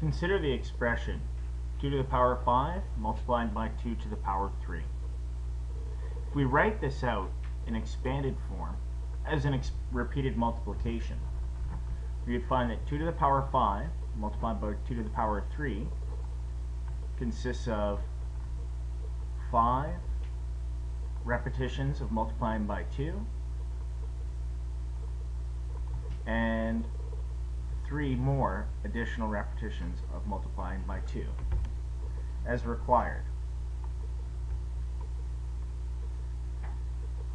Consider the expression 2 to the power of 5 multiplied by 2 to the power of 3. If we write this out in expanded form as an ex repeated multiplication, we would find that 2 to the power of 5 multiplied by 2 to the power of 3 consists of 5 repetitions of multiplying by 2 and three more additional repetitions of multiplying by 2 as required.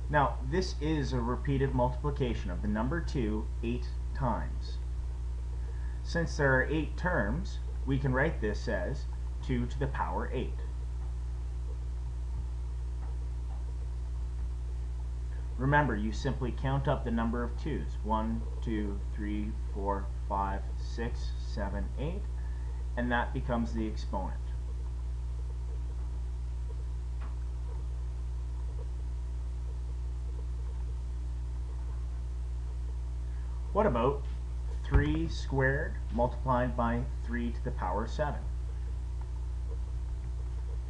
Now, this is a repeated multiplication of the number 2 eight times. Since there are eight terms, we can write this as 2 to the power 8. Remember, you simply count up the number of 2's. 1, 2, 3, 4, 5, 6, 7, 8, and that becomes the exponent. What about 3 squared multiplied by 3 to the power 7?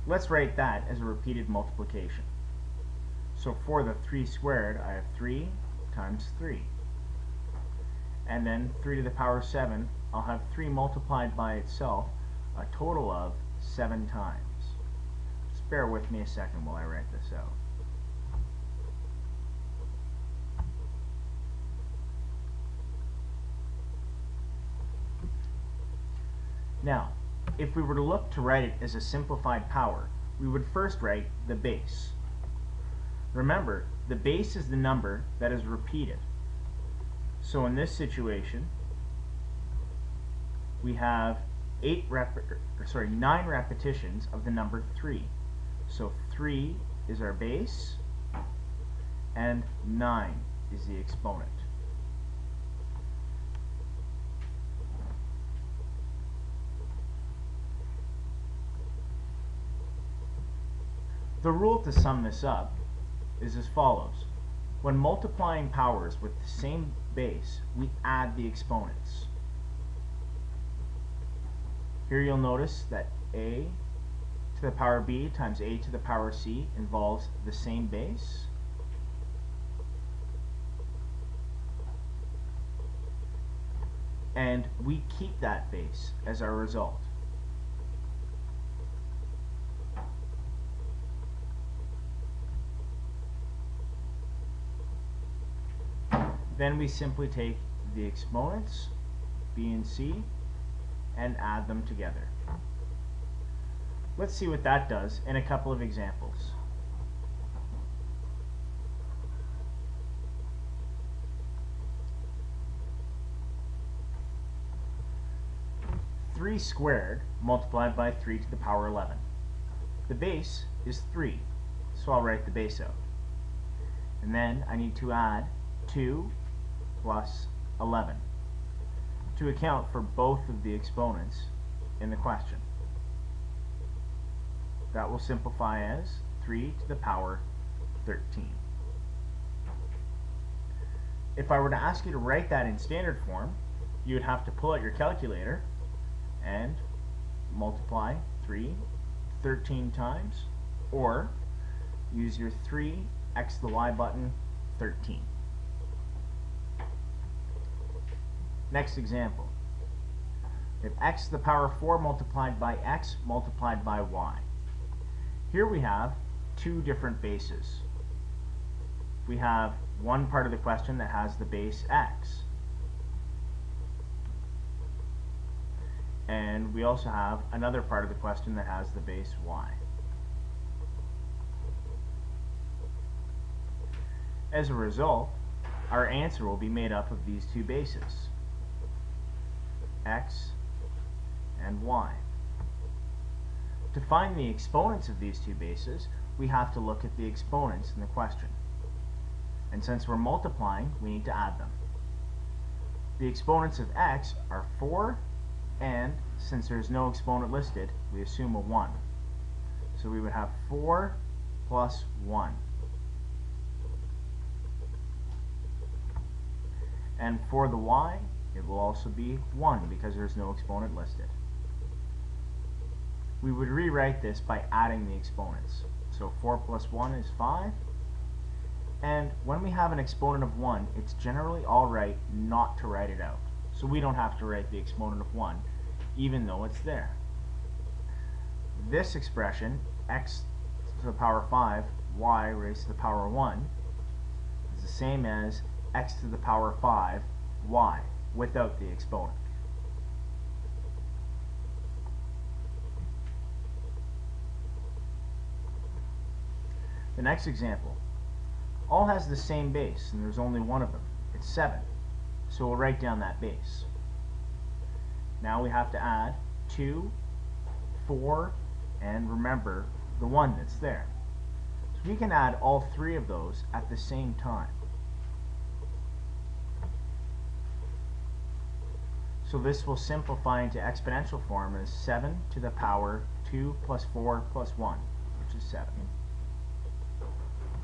Let's write that as a repeated multiplication. So for the 3 squared, I have 3 times 3. And then 3 to the power 7, I'll have 3 multiplied by itself, a total of 7 times. Just bear with me a second while I write this out. Now, if we were to look to write it as a simplified power, we would first write the base. Remember, the base is the number that is repeated. So in this situation, we have eight rep or sorry, nine repetitions of the number 3. So 3 is our base, and 9 is the exponent. The rule to sum this up is as follows. When multiplying powers with the same base, we add the exponents. Here you'll notice that a to the power b times a to the power c involves the same base. And we keep that base as our result. Then we simply take the exponents, b and c, and add them together. Let's see what that does in a couple of examples. Three squared multiplied by 3 to the power 11. The base is 3, so I'll write the base out. And then I need to add 2 plus 11 to account for both of the exponents in the question. That will simplify as 3 to the power 13. If I were to ask you to write that in standard form, you would have to pull out your calculator and multiply 3 13 times, or use your 3 x the y button 13. Next example. Have x to the power 4 multiplied by x multiplied by y. Here we have two different bases. We have one part of the question that has the base x. And we also have another part of the question that has the base y. As a result, our answer will be made up of these two bases x, and y. To find the exponents of these two bases, we have to look at the exponents in the question. And since we're multiplying, we need to add them. The exponents of x are 4, and since there's no exponent listed, we assume a 1. So we would have 4 plus 1. And for the y, it will also be 1 because there's no exponent listed. we would rewrite this by adding the exponents. So 4 plus 1 is 5. And when we have an exponent of 1, it's generally alright not to write it out. So we don't have to write the exponent of 1, even though it's there. This expression, x to the power 5, y raised to the power 1, is the same as x to the power 5, y, without the exponent. The next example. All has the same base, and there's only one of them. It's 7. So we'll write down that base. Now we have to add 2, 4, and remember the 1 that's there. So we can add all three of those at the same time. So this will simplify into exponential form as 7 to the power 2 plus 4 plus 1, which is 7.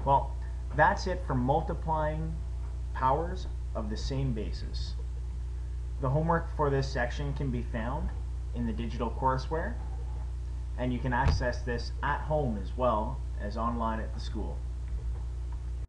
Well, that's it for multiplying powers of the same bases. The homework for this section can be found in the digital courseware, and you can access this at home as well as online at the school.